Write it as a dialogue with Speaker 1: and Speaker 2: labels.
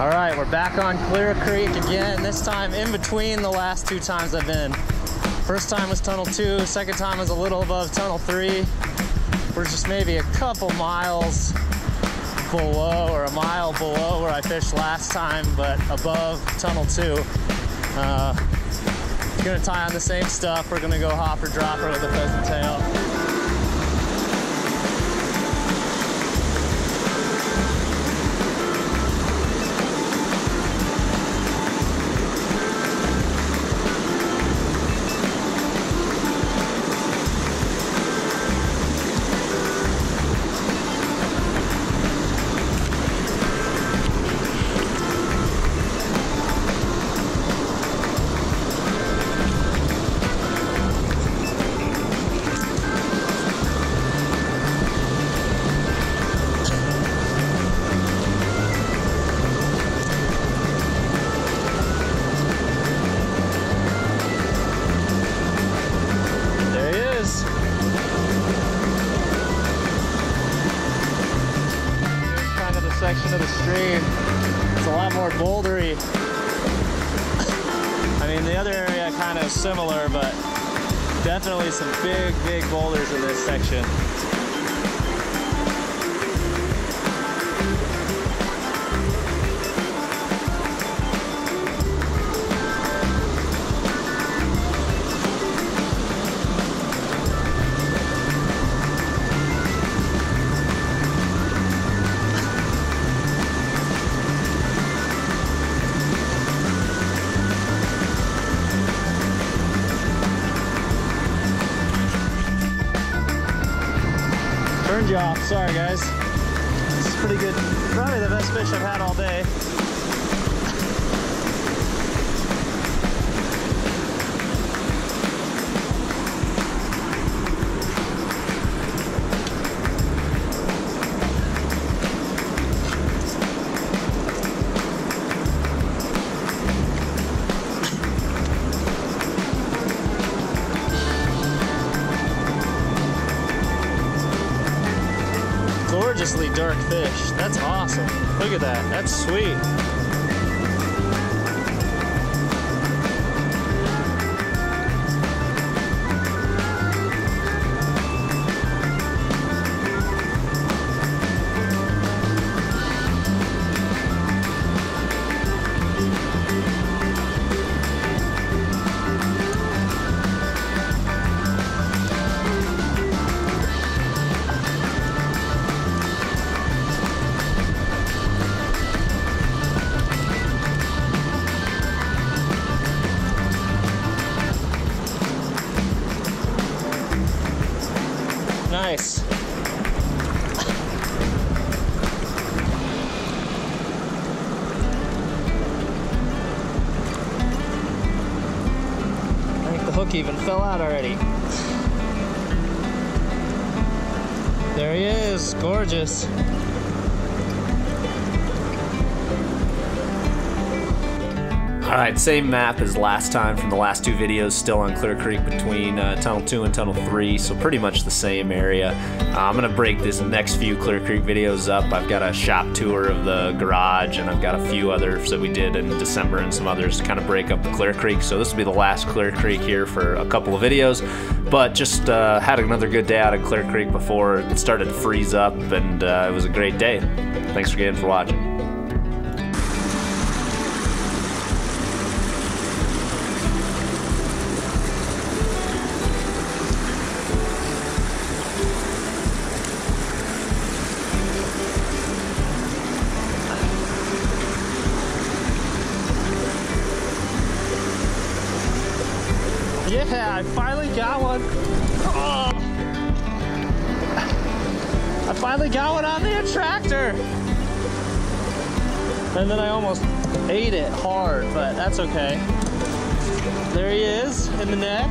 Speaker 1: All right, we're back on Clear Creek again, this time in between the last two times I've been. First time was tunnel two, second time was a little above tunnel three. We're just maybe a couple miles below or a mile below where I fished last time, but above tunnel two. Uh, gonna tie on the same stuff. We're gonna go hopper dropper with a pheasant tail. Of the stream. It's a lot more bouldery. I mean, the other area kind of similar, but definitely some big, big boulders in this section. Turned you off. Sorry, guys. This is pretty good. Probably the best fish I've had all day. Gorgeously dark fish. That's awesome. Look at that. That's sweet. Nice. I think the hook even fell out already. There he is, gorgeous.
Speaker 2: All right, same map as last time from the last two videos, still on Clear Creek between uh, Tunnel 2 and Tunnel 3, so pretty much the same area. Uh, I'm going to break this next few Clear Creek videos up. I've got a shop tour of the garage, and I've got a few others that we did in December and some others to kind of break up the Clear Creek. So this will be the last Clear Creek here for a couple of videos, but just uh, had another good day out of Clear Creek before it started to freeze up, and uh, it was a great day. Thanks again for watching.
Speaker 1: Yeah, I finally got one. Oh. I finally got one on the attractor. And then I almost ate it hard, but that's okay. There he is in the net.